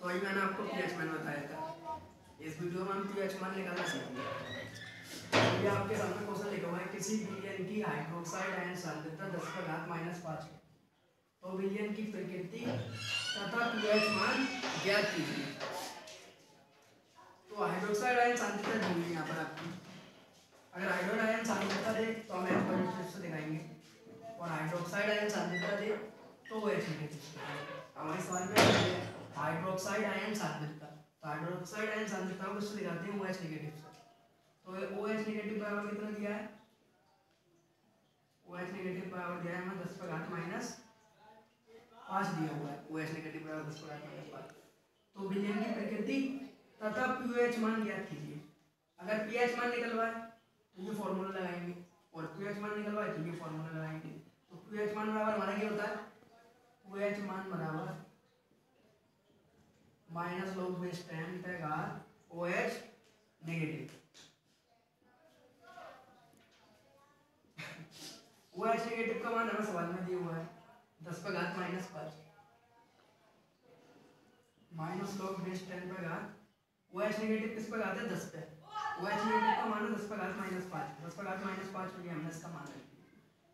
तो वही मैंने आपको पी एच मान बताया था। इस वीडियो में हम पी एच मान निकालना सीखेंगे। ये आपके सामने क्वेश्चन लिखा हुआ है, किसी विलियन की हाइड्रोक्साइड आयन सांद्रता दस का घात माइनस पाँच है तो विलियन की प्रकृति तथा पी एच मान ज्ञात कीजिए। तो हाइड्रोक्साइड आयन सांद्रता दी हुई यहाँ पर आपकी। अगर हाइड्रोड आयन सांद्रता दे तो हम एच से दिखाएँगे। और हाइड्रोक्साइड आयन सांद्रता दे तो वो एच हमारे सवाल में हाइड्रोक्साइड आयन सांद्रता तो हाइड्रोक्साइड आयन सांद्रता को किससे दिखाते हैं ओ एच नेगेटिव से तो ओ एच नेगेटिव बराबर कितना दिया है? ओ एच नेगेटिव बराबर दिया है हमें दस पर घात माइनस पाँच दिया हुआ है ओ एच नेगेटिव बराबर दस पर घात माइनस पाँच। तो विलियन की प्रकृति तथा पी एच मान ज्ञात कीजिए। अगर पी एच मान निकलवाए तो ये फॉर्मूला लगाएँगे। और पी एच मान निकलवाए तो ये फॉर्मूला लगाएँगे। तो पी एच मान बराबर हमारा क्या होता है? ओ एच मान बराबर माइनस लॉग बेस टेन पे घात O H negative O H negative का मान हमें सवाल में दिया हुआ है। दस पे घात माइनस पाँच। माइनस लॉग बेस टेन पे घात ओ एच नेगेटिव किस पे घात है? दस पे। ओ एच नेगेटिव का मान दस पे घात माइनस पाँच। दस पे घात माइनस पाँच हो गया हमने इसका मान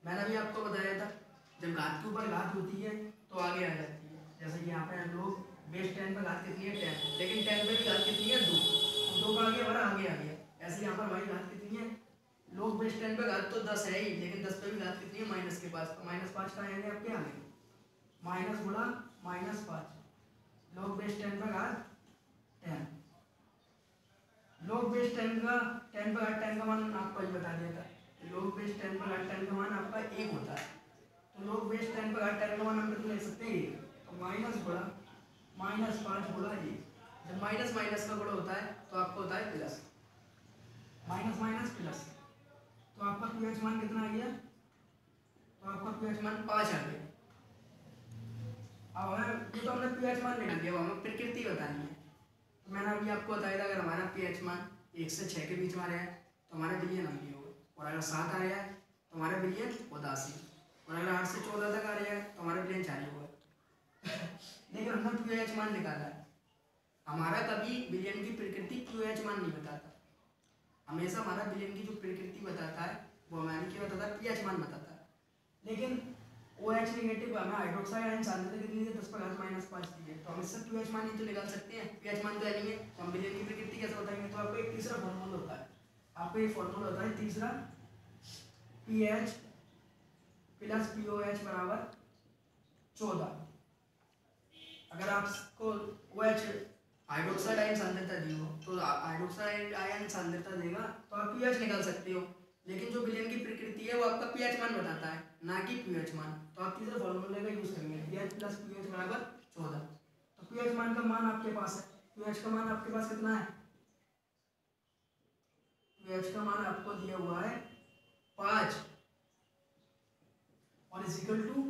मैंने अभी आपको बताया था, जब घात के ऊपर घात होती है तो आगे आ जाती है। जैसे कि यहाँ पे हम लोग बेस टेन पर घात कितनी है? टेन। लेकिन टेन पे भी घात कितनी है? दो। दो का आगे हमारा आगे आ गया। ऐसे यहाँ पर हमारी घात कितनी है? लोग बेस टेन पे घात तो दस है ही, लेकिन दस पे भी घात कितनी है? माइनस के पास। तो माइनस पाँच का आएँगे आपके आगे माइनस गुणा माइनस पाँच। लोग बेस टेन पर घात टेन। लोग बेस टेन का, टेन पर घात टेन का मान आपको ही बता दिया था। लोग बेस टेन पर घात टेन का मान आपका एक होता है। तो लोग बेस टेन पर घात टेन का मान हम कितना लिख सकते हैं? तो माइनस गुणा माइनस पाँच गुणा एक जब माइनस माइनस का गुणा होता है तो आपको होता है प्लस। Minus minus plus. तो आपका पी एच मान कितना आ गया? तो आपका पी एच मान पाँच आ गया। अब हमें, ये तो हमने पी एच मान निकाल दिया हमें प्रकृति बतानी है। तो मैंने अभी आपको बताया था, अगर हमारा पी एच मान एक से छः के बीच में रहा है तो हमारा बिलियन अम्बी होगा। और अगर सात आ रहा है तो हमारा बिलियन उदासी और अगर आठ से चौदह तक आ रहा है तो हमारा बिलियन चालीस होगा। लेकिन हमने पी एच मान निकाला है। हमारा कभी बिलियन की प्रकृति क्यू एच मान नहीं बताता। हमेशा हमारा बिलियन की जो प्रकृति बताता है, वो हमारे क्या बताता है? पी एच मान बताता है। लेकिन ओ एच नेगेटिव हमें हाइड्रोक्साइड आयन सांद्रता कितनी है दस पर घात माइनस पाँच दी है। तो हम इससे पी एच मान ही तो निकाल सकते हैं। पी एच मान तो है तो हम बिलियन की प्रकृति कैसे बताएँगे? तो आपको एक तीसरा फॉर्मूला होता है। आपको ये फॉर्मूला होता है तीसरा P H plus P O H बराबर चौदह। अगर आपको एच हाइड्रोक्साइड आयन सांद्रता दी हो तो हाइड्रोक्साइड आयन सांद्रता देगा तो आप पीएच निकाल सकते हो। लेकिन जो विलियन की प्रकृति है, वो आपका पीएच मान बताता है, ना कि पीएच मान। तो आप तीसरे फॉर्मूले का यूज़ करेंगे, पीएच प्लस पीएच बराबर चौदह। तो पीएच मान का मान आपके पास है। पीएच का मान आपके पास कितना है? पीएच का मान आपको दिया हुआ है पाँच। और इजिकल टू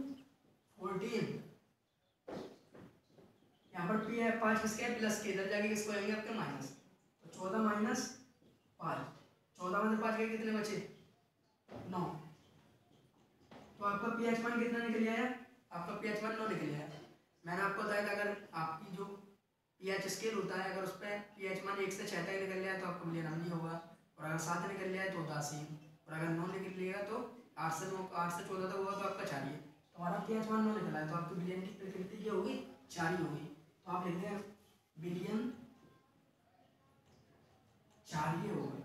फोर्टीन पी है, पाँच किसके है? प्लस के, इधर जाके किसको आएँगे? आपके माइनस तो चौदह माइनस पाँच। चौदह में से पाँच के कितने बचे? नौ। तो आपका पी एच मान कितना निकल आया? आपका पी एच मान नौ निकल आया। मैंने आपको बताया था, अगर आपकी जो पी एच स्केल होता है, अगर उस पर पी एच मान एक से छः तक निकल जाए तो आपको मिलियन नहीं होगा। और अगर सात निकल जाए तो उदासी। और अगर नौ निकल लिएगा तो आठ से नौ, आठ से चौदह तक होगा तो आपका ही। तो हमारा पी एच मान नौ निकला है तो आपकी बिलियन की प्रकृति क्या होगी? चार ही होगी। तो आप लिखते हैं बिलियन चार हो गए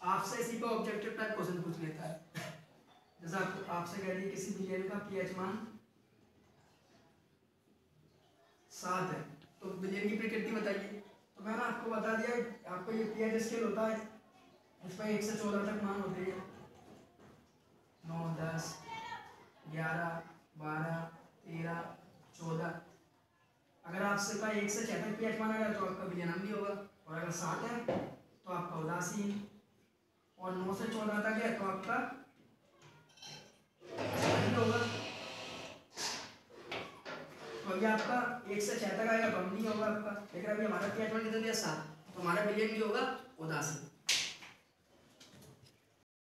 आपसे इसी को ऑब्जेक्टिव टाइप क्वेश्चन पूछ लेता है। जैसा आप, आपसे कह दिए किसी बिलियन का पीएच मान सात है। तो बिलियन की प्रकृति बताइए। तो मैंने आपको बता दिया आपको ये पीएच स्केल होता है उस पर एक से चौदह तक मान होते हैं। नौ, दस, ग्यारह, बारह, तेरह, चौदह। अगर आपसे का एक से छः तक पी एच मान आएगा तो आपका बिलियन भी होगा, और अगर सात है तो आपका उदासीन। और नौ से चौदह तक है तो आपका होगा। तो अभी आपका एक से छः तक आएगा तो नहीं होगा आपका। लेकिन अभी हमारा मान कितना दिया? सात। तो हमारा बिलियन भी होगा, उदासीन।